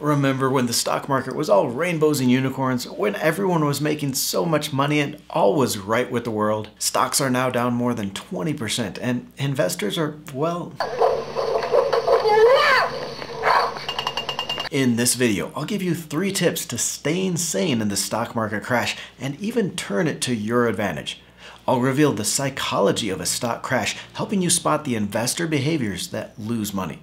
Remember when the stock market was all rainbows and unicorns, when everyone was making so much money and all was right with the world? Stocks are now down more than 20%, and investors are, well, In this video, I'll give you three tips to stay sane in the stock market crash and even turn it to your advantage. I'll reveal the psychology of a stock crash, helping you spot the investor behaviors that lose money.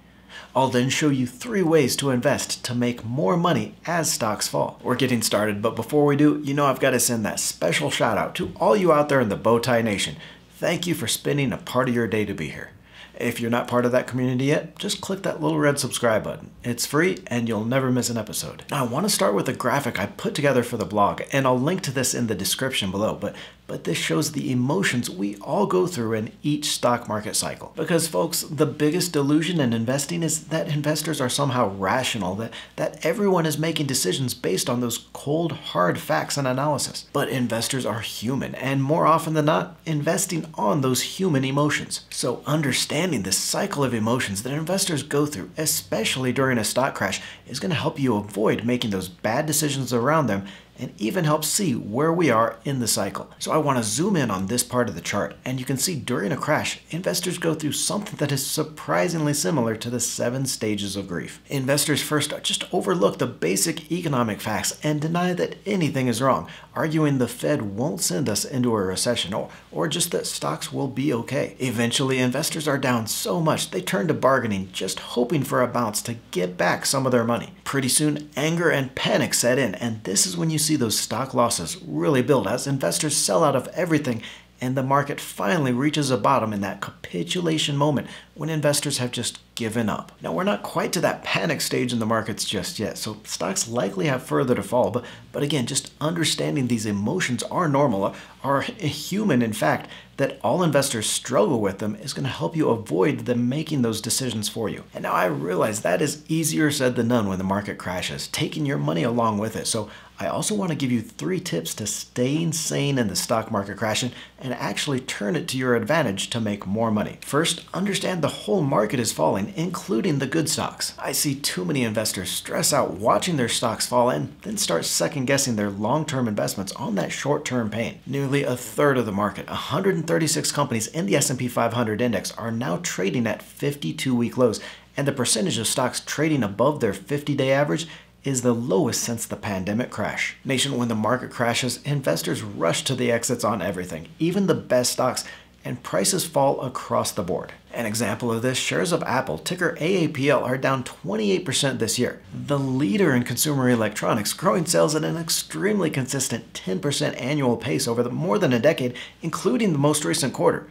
I'll then show you three ways to invest to make more money as stocks fall. We're getting started, but before we do, you know I've got to send that special shout out to all you out there in the Bowtie Nation. Thank you for spending a part of your day to be here. If you're not part of that community yet, just click that little red subscribe button. It's free and you'll never miss an episode. Now, I want to start with a graphic I put together for the blog, and I'll link to this in the description below, but but this shows the emotions we all go through in each stock market cycle. Because folks, the biggest delusion in investing is that investors are somehow rational, that, that everyone is making decisions based on those cold, hard facts and analysis. But investors are human, and more often than not, investing on those human emotions. So understanding the cycle of emotions that investors go through, especially during a stock crash, is to help you avoid making those bad decisions around them and even helps see where we are in the cycle. So I want to zoom in on this part of the chart, and you can see during a crash, investors go through something that is surprisingly similar to the seven stages of grief. Investors first just overlook the basic economic facts and deny that anything is wrong, arguing the Fed won't send us into a recession or, or just that stocks will be okay. Eventually, investors are down so much they turn to bargaining, just hoping for a bounce to get back some of their money. Pretty soon, anger and panic set in, and this is when you see those stock losses really build as investors sell out of everything and the market finally reaches a bottom in that capitulation moment when investors have just given up. Now, we're not quite to that panic stage in the markets just yet, so stocks likely have further to fall. But, but again, just understanding these emotions are normal, are human, in fact, that all investors struggle with them is going to help you avoid them making those decisions for you. And now I realize that is easier said than done when the market crashes, taking your money along with it. So I also want to give you three tips to staying sane in the stock market crashing and actually turn it to your advantage to make more money. First, understand the whole market is falling, including the good stocks. I see too many investors stress out watching their stocks fall and then start second guessing their long-term investments on that short-term pain. Nearly a third of the market, 136 companies in the S&P 500 index are now trading at 52-week lows, and the percentage of stocks trading above their 50-day average is the lowest since the pandemic crash. Nation, when the market crashes, investors rush to the exits on everything, even the best stocks, and prices fall across the board. An example of this, shares of Apple, ticker AAPL, are down 28% this year. The leader in consumer electronics, growing sales at an extremely consistent 10% annual pace over the, more than a decade, including the most recent quarter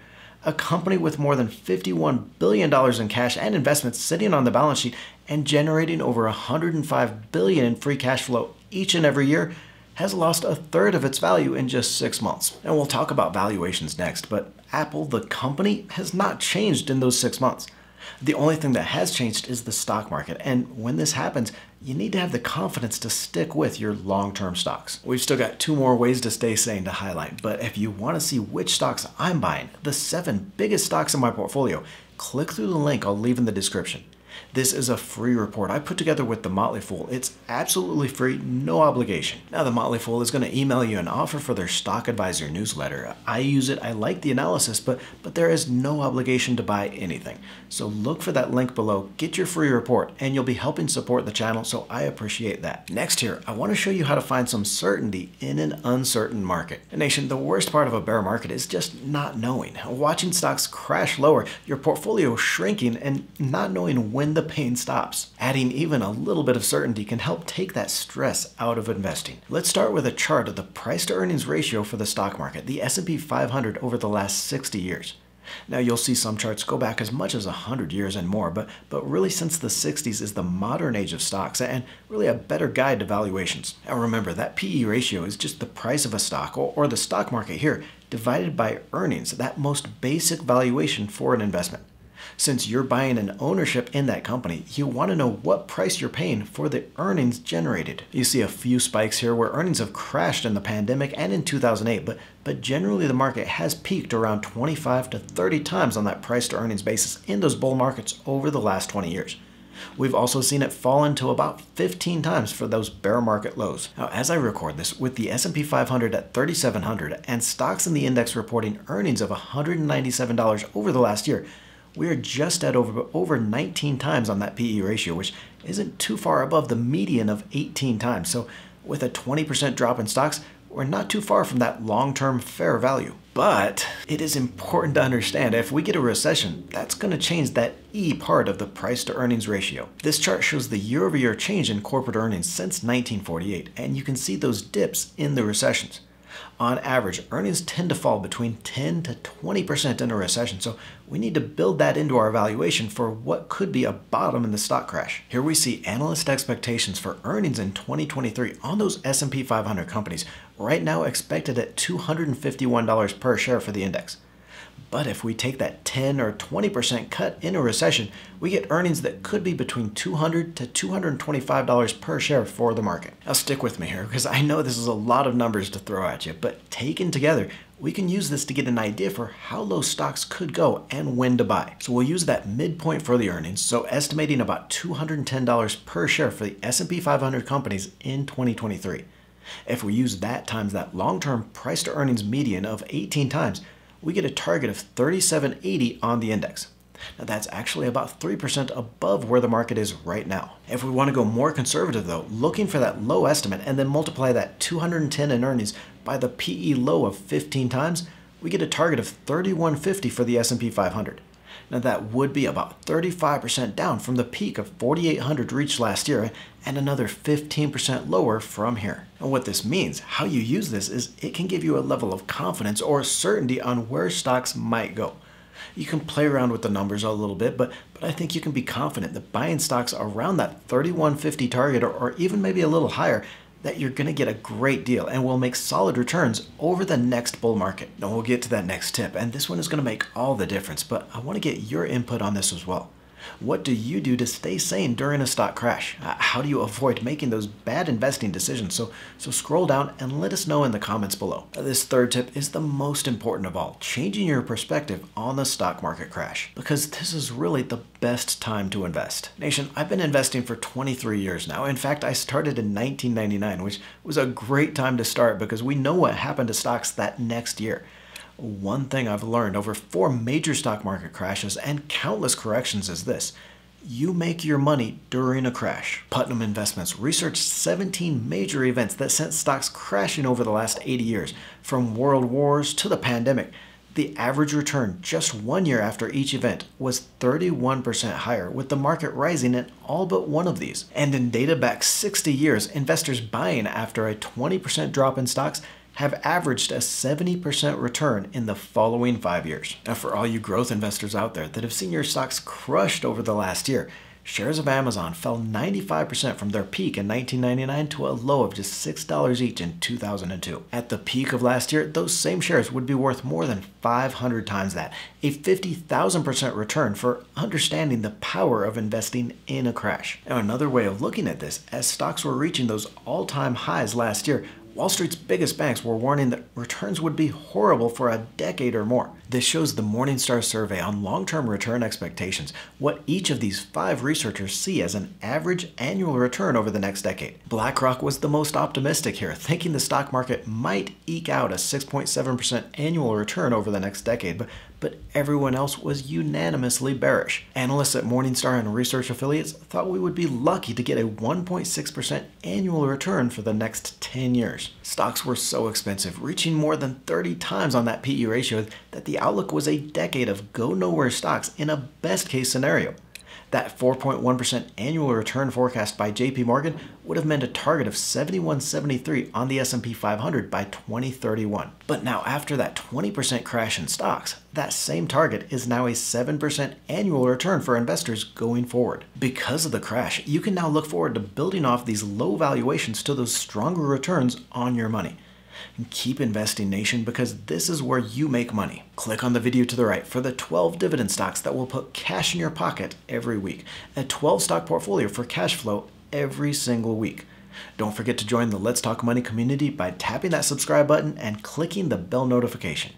a company with more than $51 billion in cash and investments sitting on the balance sheet and generating over 105 billion in free cash flow each and every year has lost a third of its value in just six months. And we'll talk about valuations next, but Apple, the company, has not changed in those six months. The only thing that has changed is the stock market. And when this happens, you need to have the confidence to stick with your long-term stocks. We've still got two more ways to stay sane to highlight, but if you want to see which stocks I'm buying, the seven biggest stocks in my portfolio, click through the link I'll leave in the description. This is a free report I put together with The Motley Fool. It's absolutely free, no obligation. Now, The Motley Fool is going to email you an offer for their Stock Advisor newsletter. I use it, I like the analysis, but, but there is no obligation to buy anything. So look for that link below, get your free report, and you'll be helping support the channel, so I appreciate that. Next here, I want to show you how to find some certainty in an uncertain market. And nation, the worst part of a bear market is just not knowing. Watching stocks crash lower, your portfolio shrinking, and not knowing when the pain stops. Adding even a little bit of certainty can help take that stress out of investing. Let's start with a chart of the price to earnings ratio for the stock market, the S&P 500 over the last 60 years. Now you'll see some charts go back as much as 100 years and more, but, but really since the 60s is the modern age of stocks and really a better guide to valuations. Now remember, that PE ratio is just the price of a stock, or, or the stock market here, divided by earnings, that most basic valuation for an investment. Since you're buying an ownership in that company, you want to know what price you're paying for the earnings generated. You see a few spikes here where earnings have crashed in the pandemic and in 2008, but, but generally the market has peaked around 25 to 30 times on that price to earnings basis in those bull markets over the last 20 years. We've also seen it fall into about 15 times for those bear market lows. Now, as I record this, with the S&P 500 at 3,700 and stocks in the index reporting earnings of $197 over the last year, we are just at over, over 19 times on that PE ratio, which isn't too far above the median of 18 times. So with a 20% drop in stocks, we're not too far from that long-term fair value. But it is important to understand if we get a recession, that's going to change that E part of the price to earnings ratio. This chart shows the year-over-year -year change in corporate earnings since 1948, and you can see those dips in the recessions. On average, earnings tend to fall between 10 to 20% in a recession, so we need to build that into our valuation for what could be a bottom in the stock crash. Here we see analyst expectations for earnings in 2023 on those S&P 500 companies, right now expected at $251 per share for the index. But if we take that 10 or 20% cut in a recession, we get earnings that could be between 200 to $225 per share for the market. Now stick with me here because I know this is a lot of numbers to throw at you, but taken together, we can use this to get an idea for how low stocks could go and when to buy. So we'll use that midpoint for the earnings, so estimating about $210 per share for the S&P 500 companies in 2023. If we use that times that long-term price to earnings median of 18 times, we get a target of 3780 on the index. Now that's actually about 3% above where the market is right now. If we want to go more conservative though, looking for that low estimate and then multiply that 210 in earnings by the PE low of 15 times, we get a target of 3150 for the S&P 500. Now that would be about 35% down from the peak of 4,800 reached last year and another 15% lower from here. And what this means, how you use this is it can give you a level of confidence or certainty on where stocks might go. You can play around with the numbers a little bit, but, but I think you can be confident that buying stocks around that 3150 target or, or even maybe a little higher that you're going to get a great deal and will make solid returns over the next bull market. Now we'll get to that next tip, and this one is going to make all the difference, but I want to get your input on this as well. What do you do to stay sane during a stock crash? Uh, how do you avoid making those bad investing decisions? So, so scroll down and let us know in the comments below. Uh, this third tip is the most important of all, changing your perspective on the stock market crash, because this is really the best time to invest. Nation, I've been investing for 23 years now. In fact, I started in 1999, which was a great time to start because we know what happened to stocks that next year. One thing I've learned over four major stock market crashes and countless corrections is this. You make your money during a crash. Putnam Investments researched 17 major events that sent stocks crashing over the last 80 years, from world wars to the pandemic. The average return just one year after each event was 31% higher, with the market rising in all but one of these. And in data back 60 years, investors buying after a 20% drop in stocks have averaged a 70% return in the following five years. Now, for all you growth investors out there that have seen your stocks crushed over the last year, shares of Amazon fell 95% from their peak in 1999 to a low of just $6 each in 2002. At the peak of last year, those same shares would be worth more than 500 times that, a 50,000% return for understanding the power of investing in a crash. Now, another way of looking at this, as stocks were reaching those all-time highs last year, Wall Street's biggest banks were warning that returns would be horrible for a decade or more. This shows the Morningstar survey on long-term return expectations, what each of these five researchers see as an average annual return over the next decade. BlackRock was the most optimistic here, thinking the stock market might eke out a 6.7% annual return over the next decade, but but everyone else was unanimously bearish. Analysts at Morningstar and research affiliates thought we would be lucky to get a 1.6% annual return for the next 10 years. Stocks were so expensive, reaching more than 30 times on that PE ratio, that the outlook was a decade of go nowhere stocks in a best case scenario. That 4.1% annual return forecast by JP Morgan would have meant a target of 7173 on the S&P 500 by 2031. But now after that 20% crash in stocks, that same target is now a 7% annual return for investors going forward. Because of the crash, you can now look forward to building off these low valuations to those stronger returns on your money. And keep investing, nation, because this is where you make money. Click on the video to the right for the 12 dividend stocks that will put cash in your pocket every week. A 12 stock portfolio for cash flow every single week. Don't forget to join the Let's Talk Money community by tapping that subscribe button and clicking the bell notification.